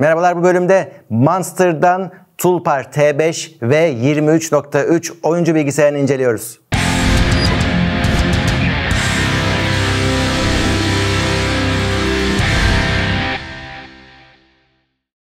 Merhabalar bu bölümde Monster'dan Tulpar T5 ve 23.3 oyuncu bilgisayarını inceliyoruz.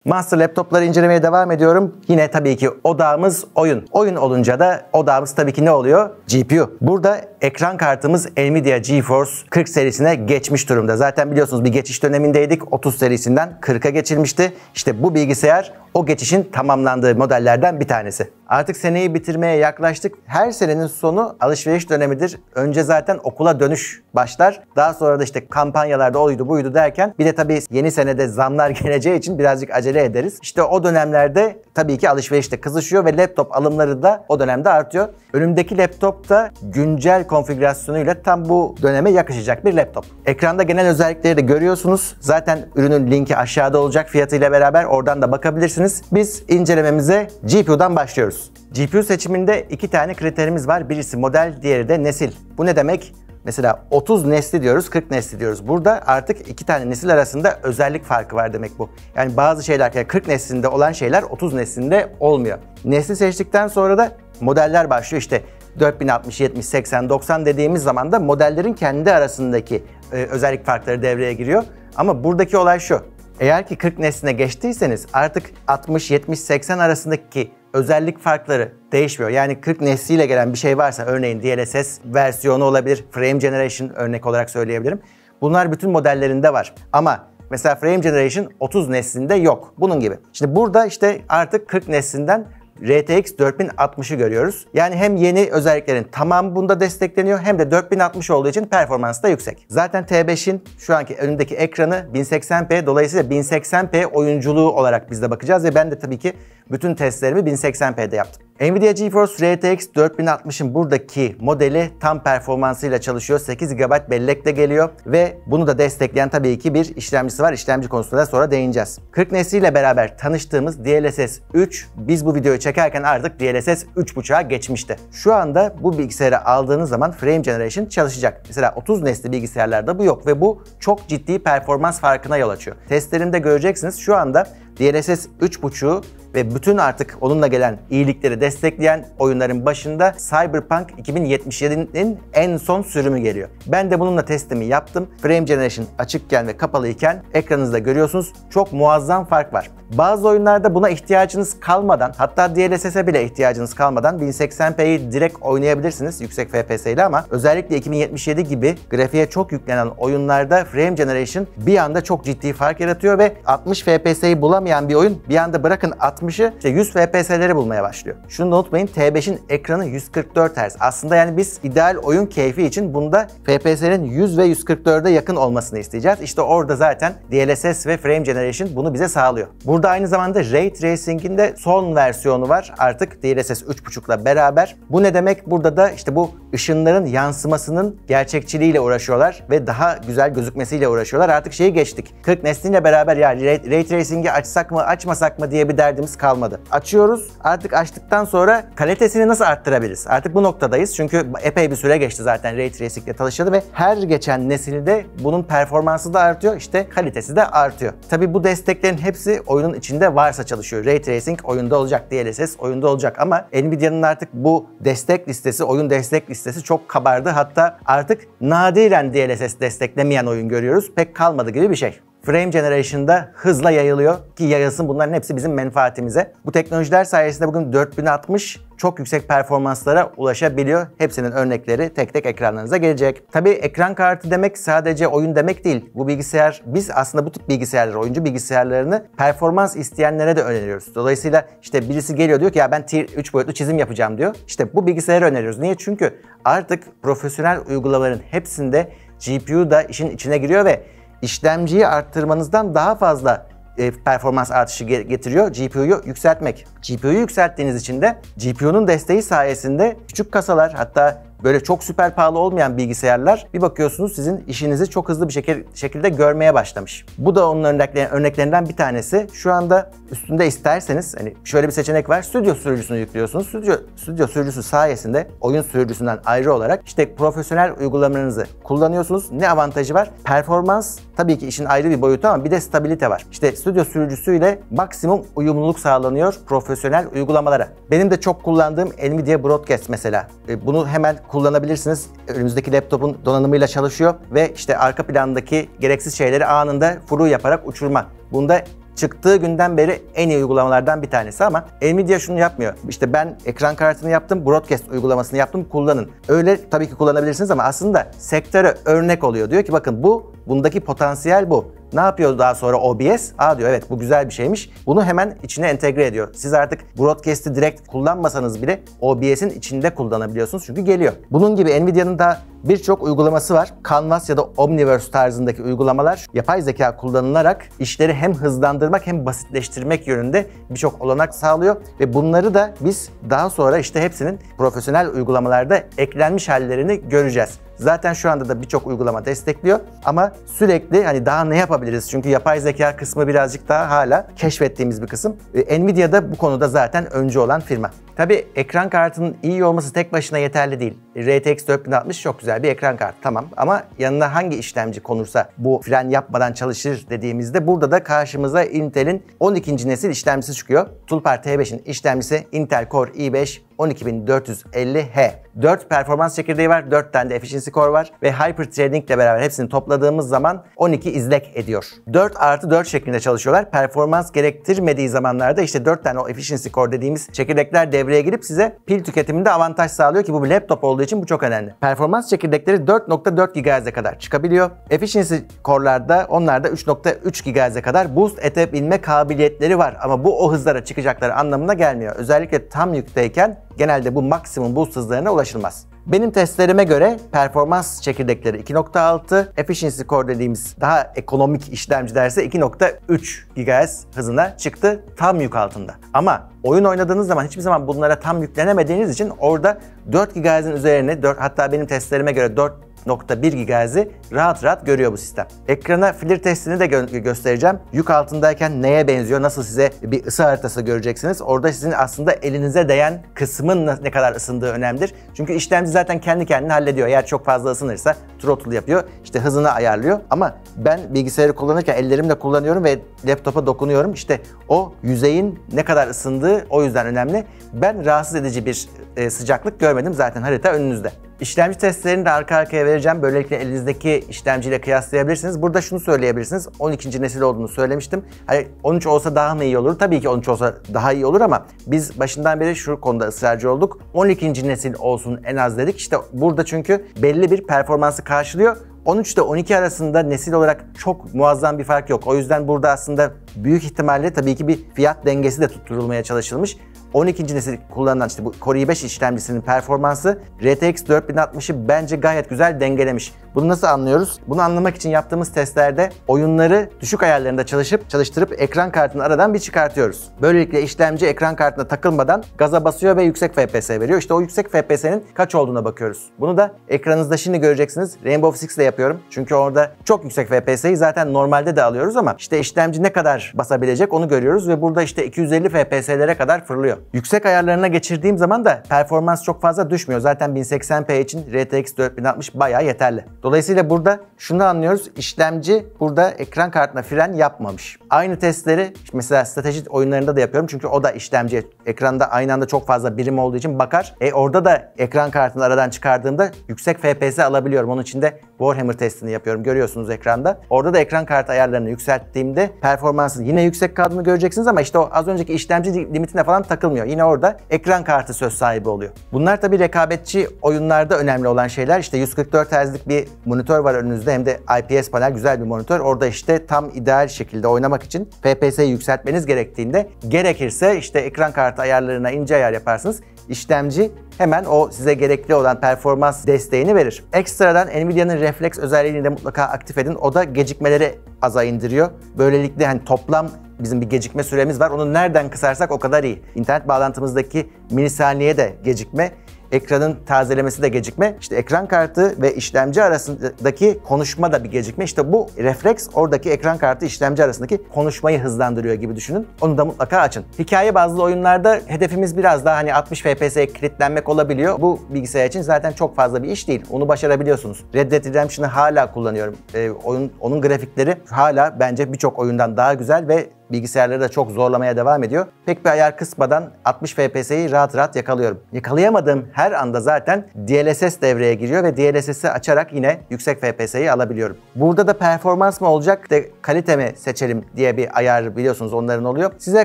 Master laptopları incelemeye devam ediyorum. Yine tabii ki odağımız oyun. Oyun olunca da odağımız tabii ki ne oluyor? GPU. Burada ekran kartımız Nvidia GeForce 40 serisine geçmiş durumda. Zaten biliyorsunuz bir geçiş dönemindeydik. 30 serisinden 40'a geçilmişti. İşte bu bilgisayar o geçişin tamamlandığı modellerden bir tanesi. Artık seneyi bitirmeye yaklaştık. Her senenin sonu alışveriş dönemidir. Önce zaten okula dönüş başlar. Daha sonra da işte kampanyalarda oydu buydu derken bir de tabii yeni senede zamlar geleceği için birazcık acele ederiz. İşte o dönemlerde tabii ki alışveriş de kızışıyor ve laptop alımları da o dönemde artıyor. Önümdeki laptop da güncel konfigürasyonuyla tam bu döneme yakışacak bir laptop. Ekranda genel özellikleri de görüyorsunuz. Zaten ürünün linki aşağıda olacak fiyatıyla beraber oradan da bakabilirsiniz. Biz incelememize GPU'dan başlıyoruz. GPU seçiminde iki tane kriterimiz var. Birisi model, diğeri de nesil. Bu ne demek? Mesela 30 nesli diyoruz, 40 nesli diyoruz. Burada artık iki tane nesil arasında özellik farkı var demek bu. Yani bazı şeyler yani 40 neslinde olan şeyler 30 neslinde olmuyor. Nesli seçtikten sonra da modeller başlıyor. İşte 4060, 70, 80, 90 dediğimiz zaman da modellerin kendi arasındaki e, özellik farkları devreye giriyor. Ama buradaki olay şu. Eğer ki 40 nesline geçtiyseniz artık 60, 70, 80 arasındaki özellik farkları değişmiyor. Yani 40 nesliyle gelen bir şey varsa örneğin DLSS versiyonu olabilir, Frame Generation örnek olarak söyleyebilirim. Bunlar bütün modellerinde var. Ama mesela Frame Generation 30 neslinde yok. Bunun gibi. Şimdi burada işte artık 40 neslinden RTX 4060'ı görüyoruz. Yani hem yeni özelliklerin tamam bunda destekleniyor hem de 4060 olduğu için performansı da yüksek. Zaten T5'in şu anki önündeki ekranı 1080p dolayısıyla 1080p oyunculuğu olarak biz de bakacağız ve ben de tabii ki bütün testlerimi 1080p'de yaptım. Nvidia GeForce RTX 4060'ın buradaki modeli tam performansıyla çalışıyor. 8 GB bellekle geliyor ve bunu da destekleyen tabii ki bir işlemcisi var. İşlemci konusunda da sonra değineceğiz. 40 nesliyle beraber tanıştığımız DLSS 3 biz bu videoyu çekerken artık DLSS 3.5'a geçmişti. Şu anda bu bilgisayarı aldığınız zaman Frame Generation çalışacak. Mesela 30 nesli bilgisayarlarda bu yok ve bu çok ciddi performans farkına yol açıyor. Testlerimde göreceksiniz şu anda DLSS 3.5'u ve bütün artık onunla gelen iyilikleri destekleyen oyunların başında Cyberpunk 2077'nin en son sürümü geliyor. Ben de bununla testimi yaptım. Frame Generation açıkken ve kapalıyken ekranınızda görüyorsunuz çok muazzam fark var. Bazı oyunlarda buna ihtiyacınız kalmadan hatta DLSS'e bile ihtiyacınız kalmadan 1080p'yi direkt oynayabilirsiniz yüksek FPS ile ama özellikle 2077 gibi grafiğe çok yüklenen oyunlarda Frame Generation bir anda çok ciddi fark yaratıyor ve 60 FPS'yi bulamayan bir oyun bir anda bırakın 60'ı işte 100 FPS'leri bulmaya başlıyor. Şunu da unutmayın T5'in ekranı 144 Hz. Aslında yani biz ideal oyun keyfi için bunda FPS'lerin 100 ve 144'e yakın olmasını isteyeceğiz. İşte orada zaten DLSS ve Frame Generation bunu bize sağlıyor. Burada aynı zamanda Ray Tracing'in de son versiyonu var artık DLSS 3.5'la beraber. Bu ne demek? Burada da işte bu ışınların yansımasının gerçekçiliğiyle uğraşıyorlar ve daha güzel gözükmesiyle uğraşıyorlar. Artık şeyi geçtik. 40 nesliyle beraber ya Ray, Ray Tracing'i açsak mı açmasak mı diye bir derdimiz kalmadı. Açıyoruz. Artık açtıktan sonra kalitesini nasıl arttırabiliriz? Artık bu noktadayız. Çünkü epey bir süre geçti zaten Ray Tracing ile çalışıldı ve her geçen nesilde bunun performansı da artıyor. işte kalitesi de artıyor. Tabi bu desteklerin hepsi oyunun içinde varsa çalışıyor. Ray Tracing oyunda olacak, DLSS oyunda olacak ama Nvidia'nın artık bu destek listesi, oyun destek listesi çok kabardı. Hatta artık nadiren DLSS desteklemeyen oyun görüyoruz. Pek kalmadı gibi bir şey. Frame Generation'da hızla yayılıyor ki yayılsın bunların hepsi bizim menfaatimize. Bu teknolojiler sayesinde bugün 4060 çok yüksek performanslara ulaşabiliyor. Hepsinin örnekleri tek tek ekranlarınıza gelecek. Tabii ekran kartı demek sadece oyun demek değil. Bu bilgisayar biz aslında bu tip bilgisayarları, oyuncu bilgisayarlarını performans isteyenlere de öneriyoruz. Dolayısıyla işte birisi geliyor diyor ki ya ben tier 3 boyutlu çizim yapacağım diyor. İşte bu bilgisayarı öneriyoruz. Niye? Çünkü artık profesyonel uygulamaların hepsinde GPU da işin içine giriyor ve işlemciyi arttırmanızdan daha fazla e, performans artışı getiriyor GPU'yu yükseltmek. GPU'yu yükselttiğiniz için de GPU'nun desteği sayesinde küçük kasalar hatta böyle çok süper pahalı olmayan bilgisayarlar bir bakıyorsunuz sizin işinizi çok hızlı bir şekilde görmeye başlamış. Bu da onun örneklerinden bir tanesi. Şu anda üstünde isterseniz hani şöyle bir seçenek var. Stüdyo sürücüsünü yüklüyorsunuz. Stüdyo, stüdyo sürücüsü sayesinde oyun sürücüsünden ayrı olarak işte profesyonel uygulamalarınızı kullanıyorsunuz. Ne avantajı var? Performans tabii ki işin ayrı bir boyutu ama bir de stabilite var. İşte stüdyo sürücüsüyle maksimum uyumluluk sağlanıyor profesyonel uygulamalara. Benim de çok kullandığım Nvidia Broadcast mesela. E, bunu hemen kullanabilirsiniz. Önümüzdeki laptopun donanımıyla çalışıyor ve işte arka plandaki gereksiz şeyleri anında furu yaparak uçurma. Bunda çıktığı günden beri en iyi uygulamalardan bir tanesi ama Nvidia şunu yapmıyor. İşte ben ekran kartını yaptım, broadcast uygulamasını yaptım, kullanın. Öyle tabii ki kullanabilirsiniz ama aslında sektöre örnek oluyor. Diyor ki bakın bu, bundaki potansiyel bu. Ne yapıyor daha sonra OBS? Aa diyor evet bu güzel bir şeymiş. Bunu hemen içine entegre ediyor. Siz artık broadcast'i direkt kullanmasanız bile OBS'in içinde kullanabiliyorsunuz çünkü geliyor. Bunun gibi Nvidia'nın da birçok uygulaması var. Canvas ya da Omniverse tarzındaki uygulamalar yapay zeka kullanılarak işleri hem hızlandırmak hem basitleştirmek yönünde birçok olanak sağlıyor ve bunları da biz daha sonra işte hepsinin profesyonel uygulamalarda eklenmiş hallerini göreceğiz. Zaten şu anda da birçok uygulama destekliyor ama sürekli hani daha ne yapabiliriz? Çünkü yapay zeka kısmı birazcık daha hala keşfettiğimiz bir kısım. E, Nvidia da bu konuda zaten öncü olan firma. Tabi ekran kartının iyi olması tek başına yeterli değil. RTX 4060 çok güzel bir ekran kartı tamam ama yanına hangi işlemci konursa bu fren yapmadan çalışır dediğimizde burada da karşımıza Intel'in 12. nesil işlemcisi çıkıyor. Tulpar T5'in işlemcisi Intel Core i5 12450H. 4 performans çekirdeği var, 4 tane de efficiency core var ve hyper threading ile beraber hepsini topladığımız zaman 12 izlek ediyor. 4 artı 4 şeklinde çalışıyorlar. Performans gerektirmediği zamanlarda işte 4 tane o efficiency core dediğimiz çekirdekler devreye girip size pil tüketiminde avantaj sağlıyor ki bu bir laptop olduğu için bu çok önemli. Performans çekirdekleri 4.4 GHz'e kadar çıkabiliyor. Efficiency core'larda onlarda 3.3 GHz'e kadar boost edebilme kabiliyetleri var ama bu o hızlara çıkacakları anlamına gelmiyor. Özellikle tam yükteyken genelde bu maksimum boost hızlarına ulaşılmaz. Benim testlerime göre performans çekirdekleri 2.6, efficiency core dediğimiz daha ekonomik işlemci derse 2.3 GHz hızına çıktı tam yük altında. Ama oyun oynadığınız zaman hiçbir zaman bunlara tam yüklenemediğiniz için orada 4 GHz'in üzerine 4 hatta benim testlerime göre 4 1.1 GHz'i rahat rahat görüyor bu sistem. Ekrana flir testini de gö- göstereceğim. Yük altındayken neye benziyor, nasıl size bir ısı haritası göreceksiniz. Orada sizin aslında elinize değen kısmın ne kadar ısındığı önemlidir. Çünkü işlemci zaten kendi kendini hallediyor. Eğer çok fazla ısınırsa throttle yapıyor. İşte hızını ayarlıyor. Ama ben bilgisayarı kullanırken ellerimle kullanıyorum ve laptopa dokunuyorum. İşte o yüzeyin ne kadar ısındığı o yüzden önemli. Ben rahatsız edici bir e, sıcaklık görmedim. Zaten harita önünüzde. İşlemci testlerini de arka arkaya vereceğim. Böylelikle elinizdeki işlemciyle kıyaslayabilirsiniz. Burada şunu söyleyebilirsiniz. 12. nesil olduğunu söylemiştim. Hani 13 olsa daha mı iyi olur? Tabii ki 13 olsa daha iyi olur ama biz başından beri şu konuda ısrarcı olduk. 12. nesil olsun en az dedik. İşte burada çünkü belli bir performansı karşılıyor. 13 ile 12 arasında nesil olarak çok muazzam bir fark yok. O yüzden burada aslında büyük ihtimalle tabii ki bir fiyat dengesi de tutturulmaya çalışılmış. 12. nesil kullanılan işte bu Core i5 işlemcisinin performansı RTX 4060'ı bence gayet güzel dengelemiş. Bunu nasıl anlıyoruz? Bunu anlamak için yaptığımız testlerde oyunları düşük ayarlarında çalışıp çalıştırıp ekran kartını aradan bir çıkartıyoruz. Böylelikle işlemci ekran kartına takılmadan gaza basıyor ve yüksek FPS veriyor. İşte o yüksek FPS'nin kaç olduğuna bakıyoruz. Bunu da ekranınızda şimdi göreceksiniz. Rainbow Six ile yapıyorum. Çünkü orada çok yüksek FPS'yi zaten normalde de alıyoruz ama işte işlemci ne kadar basabilecek onu görüyoruz ve burada işte 250 FPS'lere kadar fırlıyor. Yüksek ayarlarına geçirdiğim zaman da performans çok fazla düşmüyor. Zaten 1080p için RTX 4060 bayağı yeterli. Dolayısıyla burada şunu anlıyoruz. İşlemci burada ekran kartına fren yapmamış. Aynı testleri mesela strateji oyunlarında da yapıyorum. Çünkü o da işlemci ekranda aynı anda çok fazla birim olduğu için bakar. E orada da ekran kartını aradan çıkardığımda yüksek FPS alabiliyorum. Onun için de Warhammer testini yapıyorum. Görüyorsunuz ekranda. Orada da ekran kartı ayarlarını yükselttiğimde performansın yine yüksek kaldığını göreceksiniz ama işte o az önceki işlemci limitine falan takılmıyor. Yine orada ekran kartı söz sahibi oluyor. Bunlar tabii rekabetçi oyunlarda önemli olan şeyler. İşte 144 Hz'lik bir monitör var önünüzde hem de IPS panel güzel bir monitör. Orada işte tam ideal şekilde oynamak için FPS'yi yükseltmeniz gerektiğinde gerekirse işte ekran kartı ayarlarına ince ayar yaparsınız. İşlemci hemen o size gerekli olan performans desteğini verir. Ekstradan Nvidia'nın refleks özelliğini de mutlaka aktif edin. O da gecikmeleri aza indiriyor. Böylelikle hani toplam bizim bir gecikme süremiz var. Onu nereden kısarsak o kadar iyi. İnternet bağlantımızdaki milisaniye de gecikme ekranın tazelemesi de gecikme. İşte ekran kartı ve işlemci arasındaki konuşma da bir gecikme. İşte bu refleks oradaki ekran kartı işlemci arasındaki konuşmayı hızlandırıyor gibi düşünün. Onu da mutlaka açın. Hikaye bazlı oyunlarda hedefimiz biraz daha hani 60 FPS'ye kilitlenmek olabiliyor. Bu bilgisayar için zaten çok fazla bir iş değil. Onu başarabiliyorsunuz. Red Dead Redemption'ı hala kullanıyorum. Ee, oyun, onun grafikleri hala bence birçok oyundan daha güzel ve bilgisayarları da çok zorlamaya devam ediyor. Pek bir ayar kısmadan 60 FPS'yi rahat rahat yakalıyorum. Yakalayamadığım her anda zaten DLSS devreye giriyor ve DLSS'i açarak yine yüksek FPS'yi alabiliyorum. Burada da performans mı olacak de kalite mi seçelim diye bir ayar biliyorsunuz onların oluyor. Size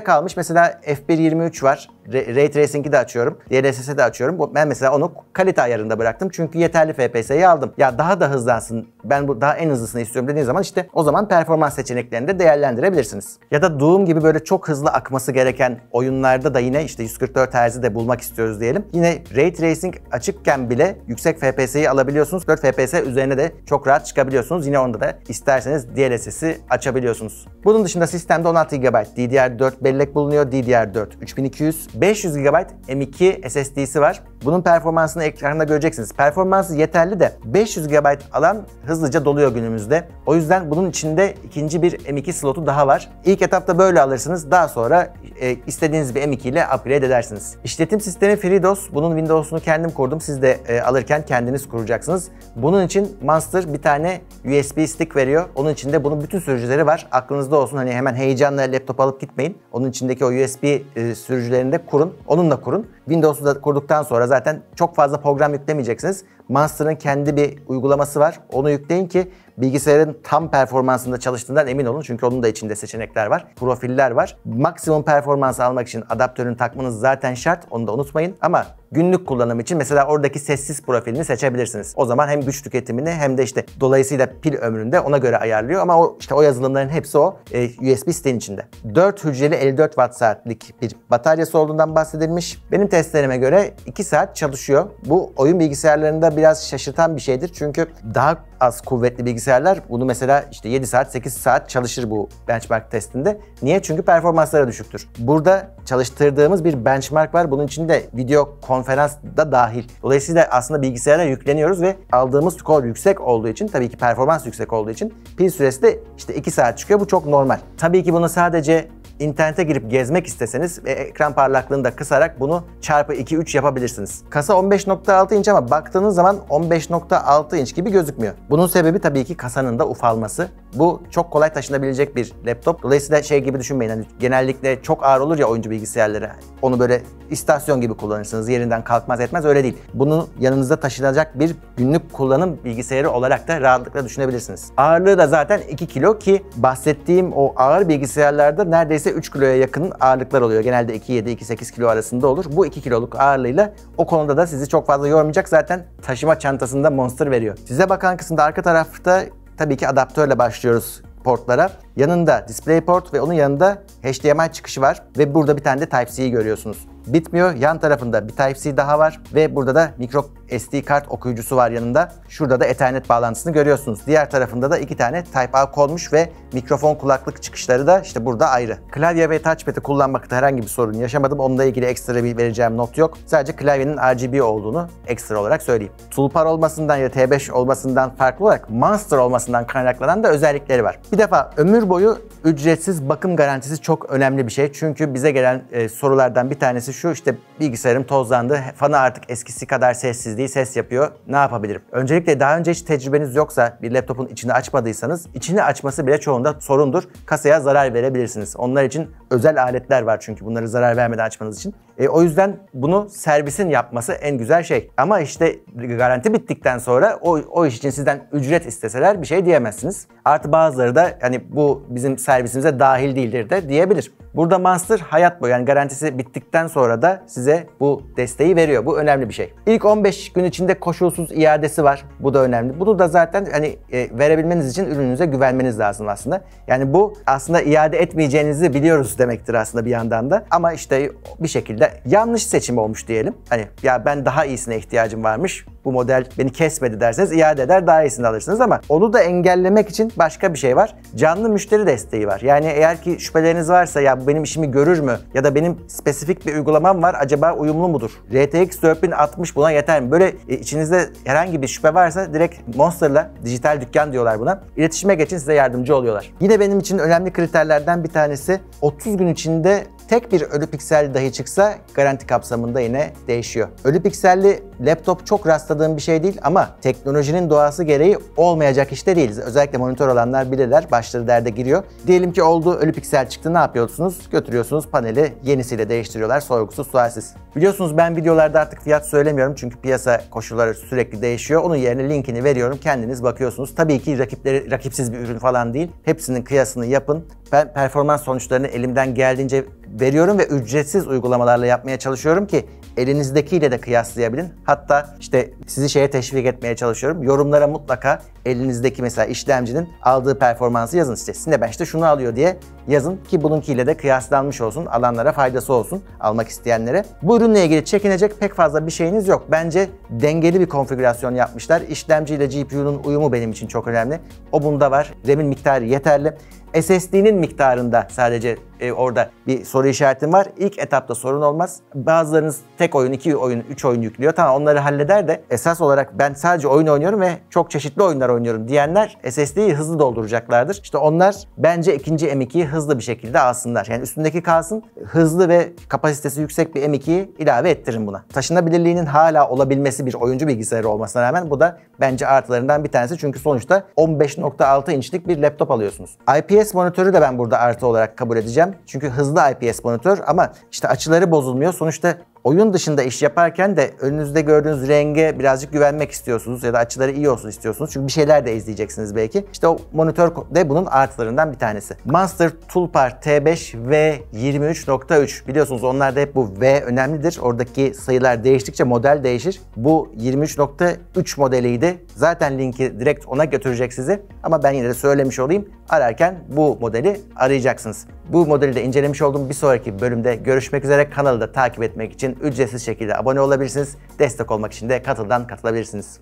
kalmış mesela F1.23 var. Ray Tracing'i de açıyorum. DLSS'i de açıyorum. Ben mesela onu kalite ayarında bıraktım. Çünkü yeterli FPS'yi aldım. Ya daha da hızlansın. Ben bu daha en hızlısını istiyorum dediğiniz zaman işte o zaman performans seçeneklerini de değerlendirebilirsiniz. Ya da Doom gibi böyle çok hızlı akması gereken oyunlarda da yine işte 144 Hz'i de bulmak istiyoruz diyelim. Yine Ray Tracing açıkken bile yüksek FPS'yi alabiliyorsunuz. 4 FPS üzerine de çok rahat çıkabiliyorsunuz. Yine onda da isterseniz DLSS'i açabiliyorsunuz. Bunun dışında sistemde 16 GB DDR4 bellek bulunuyor. DDR4 3200 500 GB M2 SSD'si var. Bunun performansını ekranda göreceksiniz. Performansı yeterli de 500 GB alan hızlıca doluyor günümüzde. O yüzden bunun içinde ikinci bir M2 slotu daha var. İlk etapta böyle alırsınız. Daha sonra e, istediğiniz bir M2 ile upgrade edersiniz. İşletim sistemi FreeDOS. Bunun Windows'unu kendim kurdum. Siz de e, alırken kendiniz kuracaksınız. Bunun için Monster bir tane USB stick veriyor. Onun içinde bunun bütün sürücüleri var. Aklınızda olsun hani hemen heyecanla laptop alıp gitmeyin. Onun içindeki o USB e, sürücülerini de kurun. Onunla kurun. Windows'u da kurduktan sonra zaten çok fazla program yüklemeyeceksiniz. Monster'ın kendi bir uygulaması var. Onu yükleyin ki bilgisayarın tam performansında çalıştığından emin olun. Çünkü onun da içinde seçenekler var. Profiller var. Maksimum performans almak için adaptörünü takmanız zaten şart. Onu da unutmayın. Ama günlük kullanım için mesela oradaki sessiz profilini seçebilirsiniz. O zaman hem güç tüketimini hem de işte dolayısıyla pil ömründe ona göre ayarlıyor ama o işte o yazılımların hepsi o e, USB sitenin içinde. 4 hücreli 54 watt saatlik bir bataryası olduğundan bahsedilmiş. Benim testlerime göre 2 saat çalışıyor. Bu oyun bilgisayarlarında biraz şaşırtan bir şeydir. Çünkü daha az kuvvetli bilgisayarlar bunu mesela işte 7 saat 8 saat çalışır bu benchmark testinde. Niye? Çünkü performansları düşüktür. Burada çalıştırdığımız bir benchmark var. Bunun içinde video konferans da dahil. Dolayısıyla aslında bilgisayara yükleniyoruz ve aldığımız skor yüksek olduğu için tabii ki performans yüksek olduğu için pil süresi de işte 2 saat çıkıyor. Bu çok normal. Tabii ki bunu sadece internete girip gezmek isteseniz ve ekran parlaklığını da kısarak bunu çarpı 2-3 yapabilirsiniz. Kasa 15.6 inç ama baktığınız zaman 15.6 inç gibi gözükmüyor. Bunun sebebi tabii ki kasanın da ufalması. Bu çok kolay taşınabilecek bir laptop. Dolayısıyla şey gibi düşünmeyin. Hani genellikle çok ağır olur ya oyuncu bilgisayarları. Onu böyle istasyon gibi kullanırsınız. Yerinden kalkmaz etmez öyle değil. Bunu yanınızda taşınacak bir günlük kullanım bilgisayarı olarak da rahatlıkla düşünebilirsiniz. Ağırlığı da zaten 2 kilo ki bahsettiğim o ağır bilgisayarlarda neredeyse 3 kiloya yakın ağırlıklar oluyor. Genelde 2-7-2-8 kilo arasında olur. Bu 2 kiloluk ağırlığıyla o konuda da sizi çok fazla yormayacak. Zaten taşıma çantasında Monster veriyor. Size bakan kısımda arka tarafta tabii ki adaptörle başlıyoruz portlara. Yanında DisplayPort ve onun yanında HDMI çıkışı var ve burada bir tane de Type-C'yi görüyorsunuz bitmiyor. Yan tarafında bir Type-C daha var ve burada da micro SD kart okuyucusu var yanında. Şurada da Ethernet bağlantısını görüyorsunuz. Diğer tarafında da iki tane Type-A konmuş ve mikrofon kulaklık çıkışları da işte burada ayrı. Klavye ve touchpad'i kullanmakta herhangi bir sorun yaşamadım. Onunla ilgili ekstra bir vereceğim not yok. Sadece klavyenin RGB olduğunu ekstra olarak söyleyeyim. Toolbar olmasından ya T5 olmasından farklı olarak Monster olmasından kaynaklanan da özellikleri var. Bir defa ömür boyu ücretsiz bakım garantisi çok önemli bir şey. Çünkü bize gelen e, sorulardan bir tanesi şu işte bilgisayarım tozlandı. Fanı artık eskisi kadar sessiz değil, ses yapıyor. Ne yapabilirim? Öncelikle daha önce hiç tecrübeniz yoksa bir laptopun içini açmadıysanız içini açması bile çoğunda sorundur. Kasaya zarar verebilirsiniz. Onlar için özel aletler var çünkü bunları zarar vermeden açmanız için. E, o yüzden bunu servisin yapması en güzel şey. Ama işte garanti bittikten sonra o, o iş için sizden ücret isteseler bir şey diyemezsiniz. Artı bazıları da hani bu bizim servisimize dahil değildir de diyebilir. Burada Monster hayat boyu yani garantisi bittikten sonra da size bu desteği veriyor. Bu önemli bir şey. İlk 15 gün içinde koşulsuz iadesi var. Bu da önemli. Bunu da zaten hani e, verebilmeniz için ürününüze güvenmeniz lazım aslında. Yani bu aslında iade etmeyeceğinizi biliyoruz demektir aslında bir yandan da. Ama işte bir şekilde yanlış seçim olmuş diyelim. Hani ya ben daha iyisine ihtiyacım varmış. Bu model beni kesmedi derseniz iade eder daha iyisini alırsınız ama onu da engellemek için başka bir şey var. Canlı müşteri desteği var. Yani eğer ki şüpheleriniz varsa ya bu benim işimi görür mü? Ya da benim spesifik bir uygulamam var acaba uyumlu mudur? RTX 4060 buna yeter mi? Böyle e, içinizde herhangi bir şüphe varsa direkt Monster'la dijital dükkan diyorlar buna. İletişime geçin size yardımcı oluyorlar. Yine benim için önemli kriterlerden bir tanesi 30 gün içinde tek bir ölü piksel dahi çıksa garanti kapsamında yine değişiyor. Ölü pikselli laptop çok rastladığım bir şey değil ama teknolojinin doğası gereği olmayacak işte değil. Özellikle monitör olanlar bilirler başları derde giriyor. Diyelim ki oldu ölü piksel çıktı ne yapıyorsunuz? Götürüyorsunuz paneli yenisiyle değiştiriyorlar sorgusuz sualsiz. Biliyorsunuz ben videolarda artık fiyat söylemiyorum çünkü piyasa koşulları sürekli değişiyor. Onun yerine linkini veriyorum kendiniz bakıyorsunuz. Tabii ki rakipleri rakipsiz bir ürün falan değil. Hepsinin kıyasını yapın. Ben performans sonuçlarını elimden geldiğince veriyorum ve ücretsiz uygulamalarla yapmaya çalışıyorum ki elinizdekiyle de kıyaslayabilin. Hatta işte sizi şeye teşvik etmeye çalışıyorum. Yorumlara mutlaka elinizdeki mesela işlemcinin aldığı performansı yazın işte. Cinebel işte şunu alıyor diye yazın ki bununkiyle de kıyaslanmış olsun. Alanlara faydası olsun almak isteyenlere. Bu ürünle ilgili çekinecek pek fazla bir şeyiniz yok. Bence dengeli bir konfigürasyon yapmışlar. İşlemci ile GPU'nun uyumu benim için çok önemli. O bunda var. RAM'in miktarı yeterli. SSD'nin miktarında sadece e, orada bir soru işaretim var. İlk etapta sorun olmaz. Bazılarınız tek oyun, iki oyun, üç oyun yüklüyor. Tamam onları halleder de esas olarak ben sadece oyun oynuyorum ve çok çeşitli oyunlar oynuyorum diyenler SSD'yi hızlı dolduracaklardır. İşte onlar bence ikinci M2'yi hızlı bir şekilde alsınlar. Yani üstündeki kalsın hızlı ve kapasitesi yüksek bir M2'yi ilave ettirin buna. Taşınabilirliğinin hala olabilmesi bir oyuncu bilgisayarı olmasına rağmen bu da bence artılarından bir tanesi. Çünkü sonuçta 15.6 inçlik bir laptop alıyorsunuz. IPS monitörü de ben burada artı olarak kabul edeceğim. Çünkü hızlı IPS monitör ama işte açıları bozulmuyor. Sonuçta oyun dışında iş yaparken de önünüzde gördüğünüz renge birazcık güvenmek istiyorsunuz ya da açıları iyi olsun istiyorsunuz. Çünkü bir şeyler de izleyeceksiniz belki. İşte o monitör de bunun artılarından bir tanesi. Monster Toolbar T5 v 23.3 biliyorsunuz onlarda hep bu V önemlidir. Oradaki sayılar değiştikçe model değişir. Bu 23.3 modeliydi. Zaten linki direkt ona götürecek sizi. Ama ben yine de söylemiş olayım. Ararken bu modeli arayacaksınız. Bu modeli de incelemiş olduğum bir sonraki bölümde görüşmek üzere. Kanalı da takip etmek için ücretsiz şekilde abone olabilirsiniz. Destek olmak için de katıldan katılabilirsiniz.